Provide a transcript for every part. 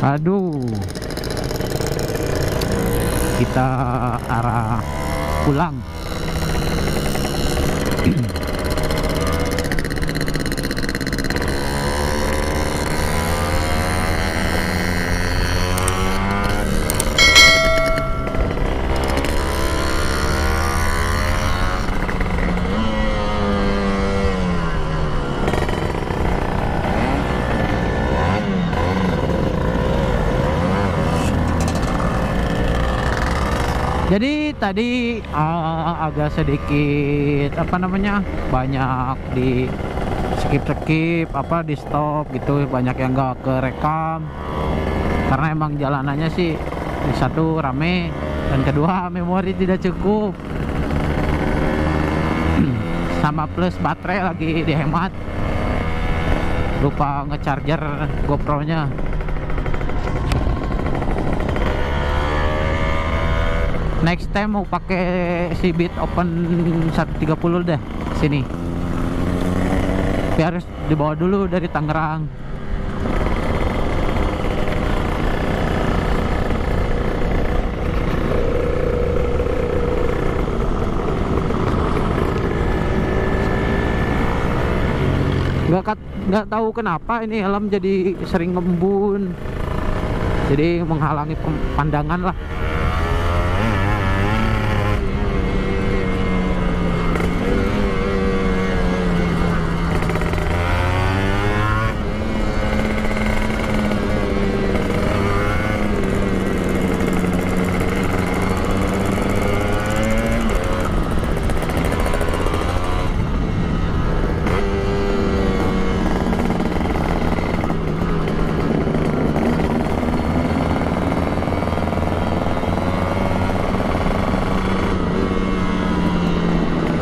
Aduh. Kita arah pulang. Jadi tadi uh, agak sedikit apa namanya banyak di skip skip apa di stop gitu. Banyak yang nggak kerekam. Karena emang jalanannya sih di satu rame dan kedua memori tidak cukup. Sama plus baterai lagi dihemat. Lupa ngecharger GoPro nya next time mau pakai si Beat Open 130 deh sini. Biar harus dibawa dulu dari Tangerang. Nggak kat- nggak tahu kenapa ini helm jadi sering ngembun jadi menghalangi pandangan lah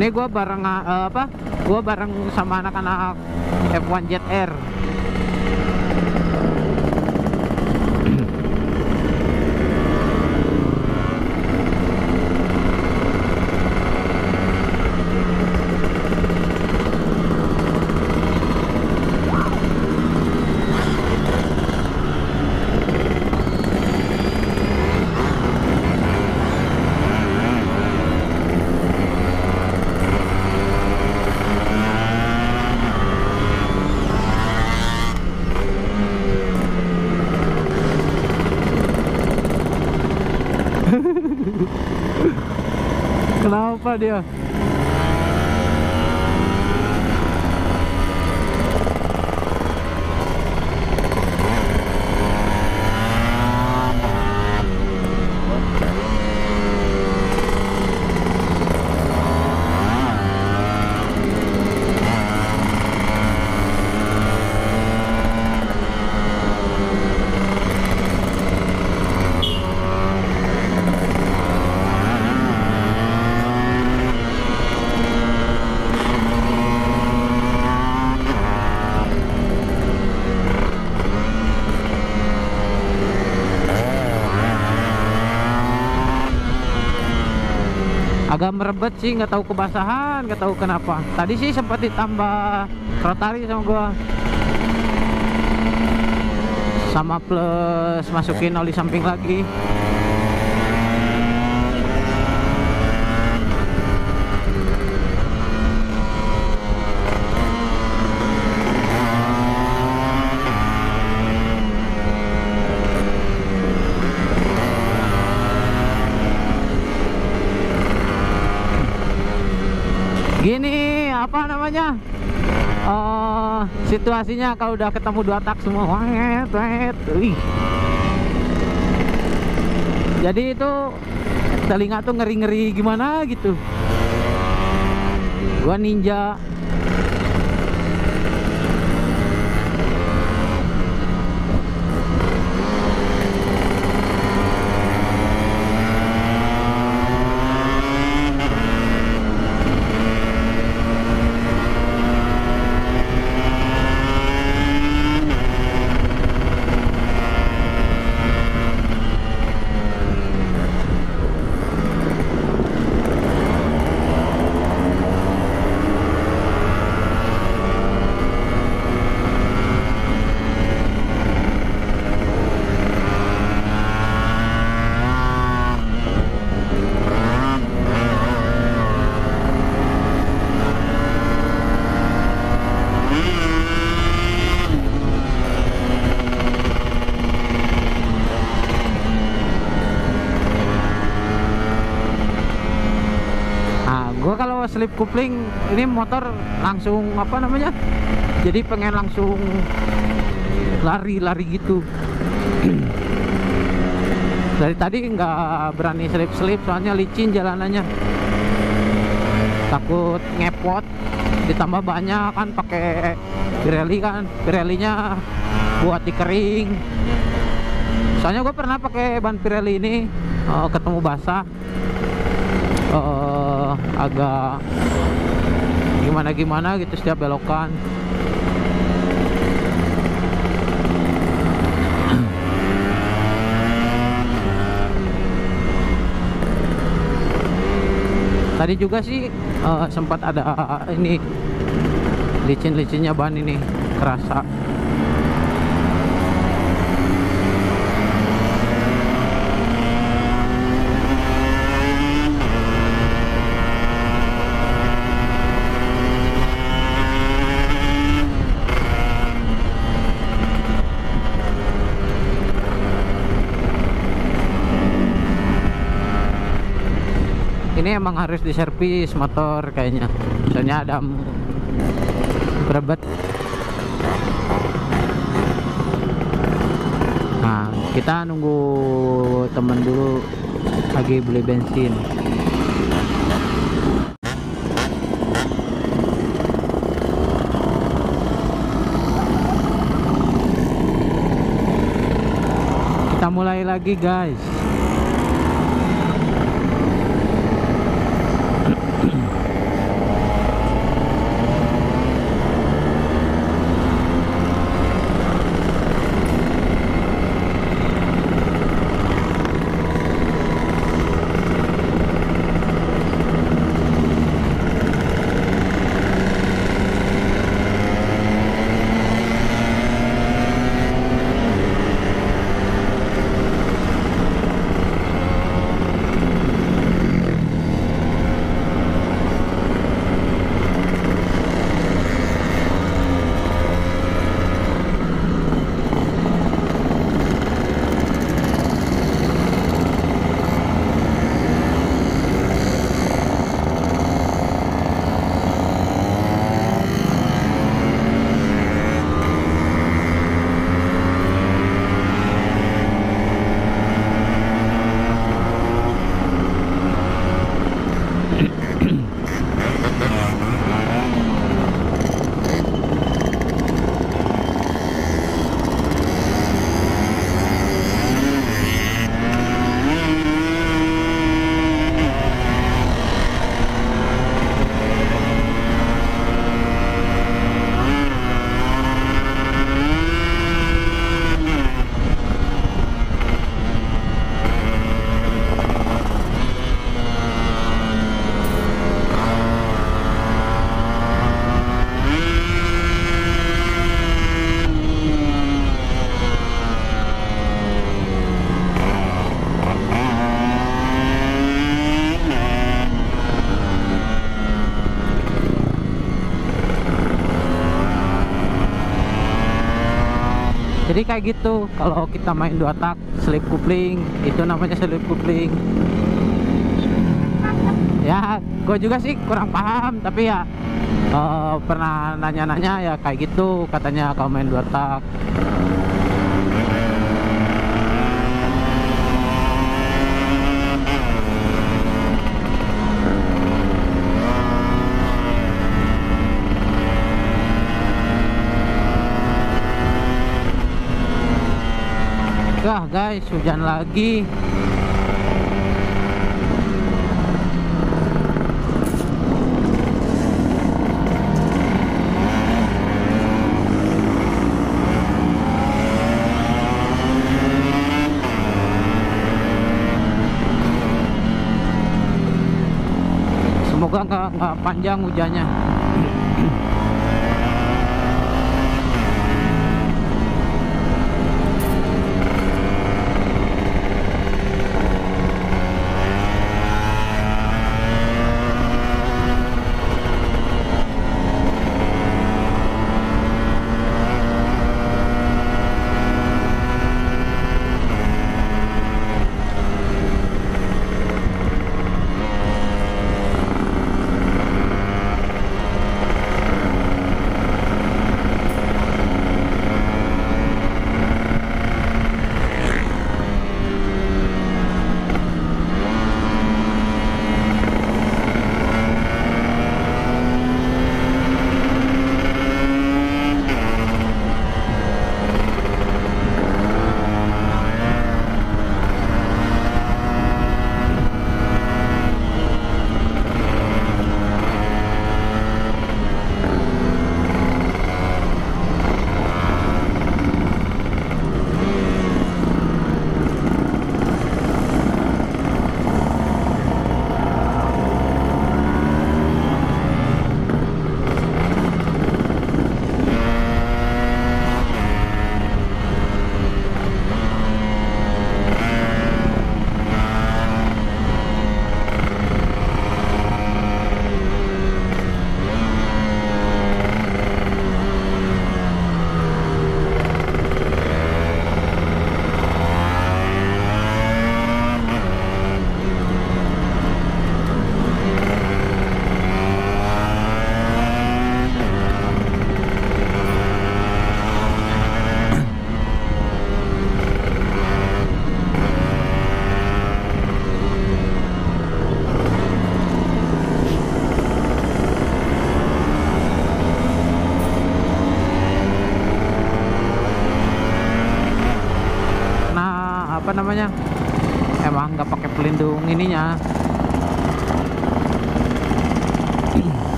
Ini gua bareng eh, apa? Gua bareng sama anak-anak F1 Jet Air. Kenapa dia? Agak merebet sih nggak tahu kebasahan nggak tahu kenapa. Tadi sih sempat ditambah rotari sama gua. Sama plus masukin oli samping lagi gini apa namanya? Eh situasinya kalau udah ketemu dua tak semua wet wih. jadi itu telinga tuh ngeri ngeri gimana gitu. Gua ninja slip kupling ini motor langsung apa namanya jadi pengen langsung lari-lari gitu. Dari tadi nggak berani slip-slip soalnya licin jalanannya. Takut ngepot ditambah banyak kan pakai Pirelli kan Pirellinya buat dikering soalnya gue pernah pakai ban Pirelli ini uh, ketemu basah. Uh, agak gimana gimana gitu setiap belokan. Tadi juga sih uh, sempat ada uh, ini licin-licinnya ban ini kerasa ini emang harus diservis motor kayaknya. Soalnya ada berebet nah kita nunggu temen dulu lagi beli bensin. Kita mulai lagi guys jadi kayak gitu kalau kita main dua tak slip coupling itu namanya slip coupling ya gue juga sih kurang paham tapi ya uh, pernah nanya-nanya ya kayak gitu katanya kalau main dua tak Wah guys hujan lagi. Semoga nggak panjang hujannya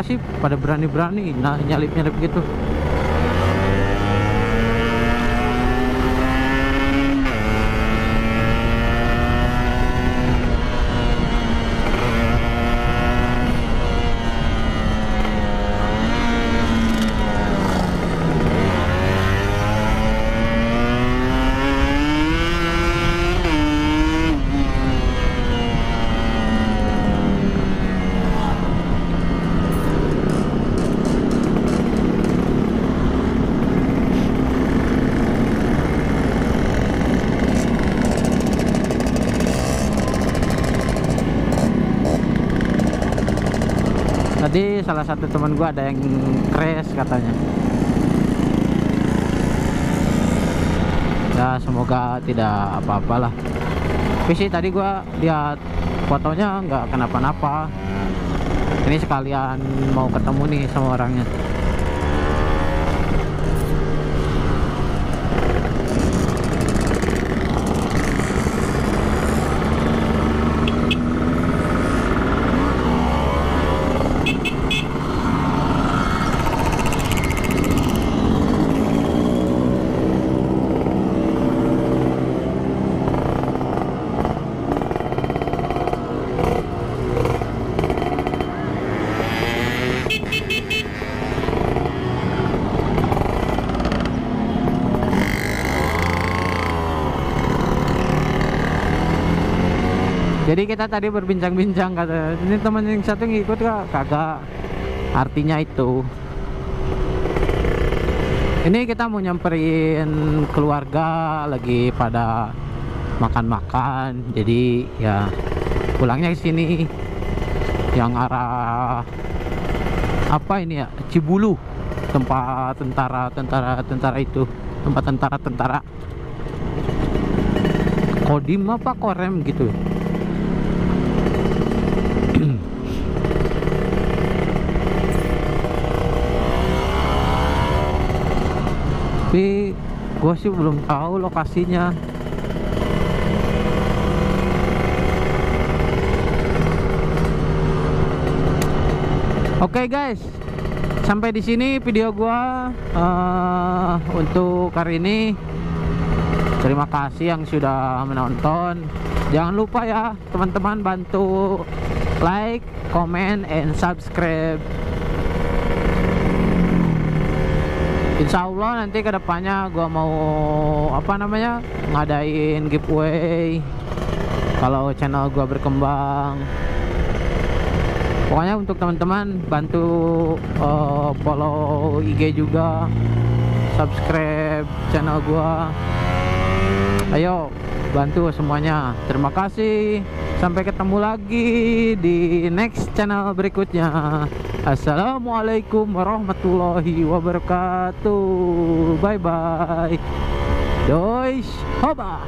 mereka sih pada berani-berani nyalip-nyalip gitu tadi salah satu teman gua ada yang crash katanya. Ya semoga tidak apa-apalah. Tapi sih tadi gua lihat fotonya nggak kenapa-napa. Ini sekalian mau ketemu nih sama orangnya jadi kita tadi berbincang-bincang kata ini teman yang satu ngikut kak kagak. Artinya itu. Ini kita mau nyamperin keluarga lagi pada makan-makan. Jadi ya pulangnya ke sini. Yang arah apa ini ya? Cibulu. Tempat tentara tentara tentara itu. Tempat tentara tentara. Kodim apa Korem gitu tapi gue sih belum tahu lokasinya Oke guys, sampai di sini video gua uh, untuk hari ini. Terima kasih yang sudah menonton. Jangan lupa ya teman-teman bantu like, comment, and subscribe. Insya Allah nanti ke depannya gua mau apa namanya ngadain giveaway. Kalau channel gua berkembang. Pokoknya untuk teman-teman bantu uh, follow IG juga. Subscribe channel gua. Ayo bantu semuanya. Terima kasih. Sampai ketemu lagi di next channel berikutnya assalamualaikum warahmatullahi wabarakatuh. Bye bye Deutsch Hoba